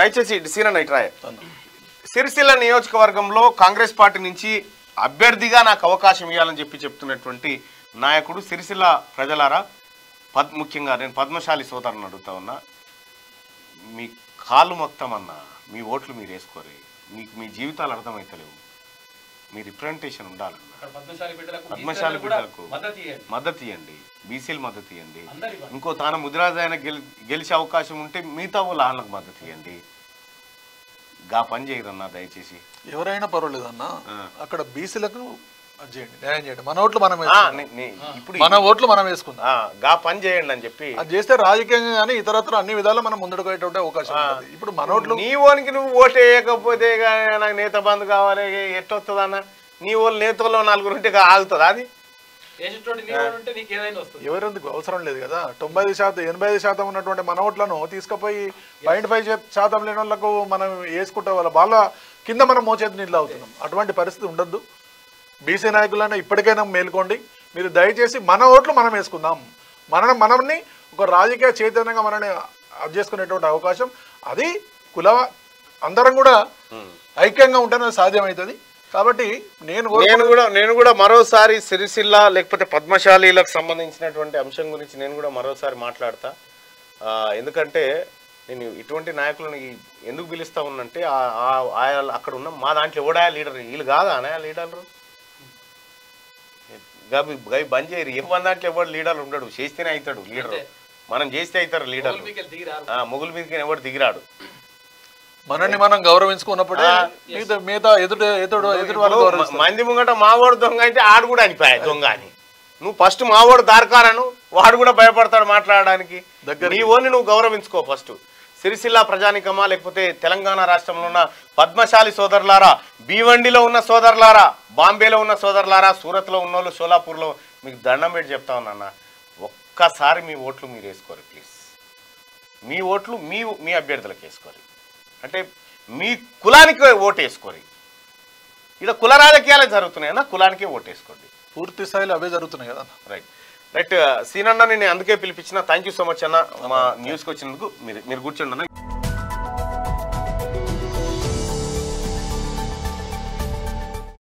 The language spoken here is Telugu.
దయచేసి సీనన్న ఇట్రాయ సిరిసిల్ల నియోజకవర్గంలో కాంగ్రెస్ పార్టీ నుంచి అభ్యర్థిగా నాకు అవకాశం ఇవ్వాలని చెప్పి చెప్తున్నటువంటి నాయకుడు సిరిసిల్ల ప్రజలారా పద్ ముఖ్యంగా నేను పద్మశాలి సోదరుని అడుగుతా ఉన్నా మీ కాళ్ళు మొత్తం అన్న మీ ఓట్లు మీరు వేసుకోరు మీకు మీ జీవితాలు అర్థమైతలేవు. మీ రిప్రజెంటేషన్ అక్కడ పద్మశాలి బిడ్డలకు మద్దతు ఇవ్వండి బీసీలు మద్దతు ఇవ్వండి. ఇంకో తాను ముదిరాజు ఆయన గెలి గెలిచే అవకాశం ఉంటే మిగతా వాళ్ళు వాళ్ళకు మద్దతు ఇవ్వండి గా పని చేయరన్నా దయచేసి. ఎవరైనా పర్వాలేదు అన్న ఆ. అక్కడ బీసీలకు చేయండి న్యాయం చేయండి. మన ఓట్లు మనం ఇప్పుడు మన ఓట్లు మనం వేసుకుందాం. గా పని చేయండి అని చెప్పి అది చేస్తే రాజకీయంగా కానీ ఇతరత్ర అన్ని విధాలు మనం ముందుకు పోయేటువంటి అవకాశం ఇప్పుడు మన ఓట్లు నీ ఓనికి నువ్వు ఓటు వేయకపోతే నాకు నేత బంధు కావాలి ఎట్టొస్తుంది అన్న నీ వాళ్ళు నేతల్లో నలుగురు ఉంటే ఆగుతుందా అది? ఎవరెందుకు? అవసరం లేదు కదా. తొంభై ఐదు శాతం ఎనభై ఐదు శాతం ఉన్నటువంటి మన ఓట్లను తీసుకుపోయి పాయింట్ ఫైవ్ శాతం లేని వాళ్ళకు మనం వేసుకుంటే వాళ్ళ వాళ్ళ కింద మనం మోచేతి నీళ్ళు అవుతున్నాం అటువంటి పరిస్థితి ఉండొద్దు. బీసీ నాయకులైనా ఇప్పటికైనా మేల్కోండి. మీరు దయచేసి మన ఓట్లు మనం వేసుకుందాం. మన మనల్ని ఒక రాజకీయ చైతన్యంగా మనల్ని చేసుకునేటువంటి అవకాశం అది కుల అందరం కూడా ఐక్యంగా ఉంటేనే సాధ్యమవుతుంది. కాబట్టి నేను నేను కూడా నేను కూడా మరోసారి సిరిసిల్ల లేకపోతే పద్మశాలీలకు సంబంధించినటువంటి అంశం గురించి నేను కూడా మరోసారి మాట్లాడతా. ఎందుకంటే నేను ఇటువంటి నాయకులను ఎందుకు పిలుస్తా ఉన్నంటే అక్కడ ఉన్న మా దాంట్లో ఎవడా లీడర్? వీళ్ళు కాదా? అనే లీడర్లు? గవి గవి బంద్ చేయరు. ఏ మన దాంట్లో ఎవడు లీడర్ ఉండడు. చేస్తేనే అవుతాడు లీడర్. మనం చేస్తే అవుతారు లీడర్ మీకు దిగిరారు. మొగుల మీదకి ఎవడు దిగిరాడు? మనల్ని మనం గౌరవించుకున్నప్పుడే మిగతా ఎదుడు ఎదుటి వాళ్ళు ఇప్పుడు గౌరవిస్తారు. మ- మంది ముంగట మావాడు దొంగ అయితే ఆడు కూడా అనిపాయ దొంగ అని. నువ్వు ఫస్ట్ మావాడు దారకారను వాడు కూడా భయపడతాడు మాట్లాడడానికి. దగ్గరికి. నీ ఓన్ని నువ్వు గౌరవించుకో ఫస్ట్. సిరిసిల్ల ప్రజానికమా లేకపోతే తెలంగాణ రాష్ట్రంలో ఉన్న పద్మశాలి సోదరులారా భీవండిలో ఉన్న సోదరులారా బాంబేలో ఉన్న సోదరులారా సూరత్లో ఉన్న వాళ్ళు షోలాపూర్లో మీకు దండం పెట్టి చెప్తా ఉన్నాన్న ఒక్కసారి మీ ఓట్లు మీరు వేసుకోరు ప్లీజ్. మీ ఓట్లు మీ మీ అభ్యర్థులకు వేసుకోరు. అంటే మీ కులానికి ఓటు వేసుకోరు. ఇక్కడ కుల రాజకీయాలే జరుగుతున్నాయన్నా కులానికే ఓటేసుకోండి పూర్తి స్థాయిలో అవే జరుగుతున్నాయి కదా రైట్ రైట్ సీనన్న నేను అందుకే పిలిపించిన. థ్యాంక్ యూ సో మచ్ అన్న. మా న్యూస్కి వచ్చినందుకు మీరు మీరు కూర్చోండి అన్న.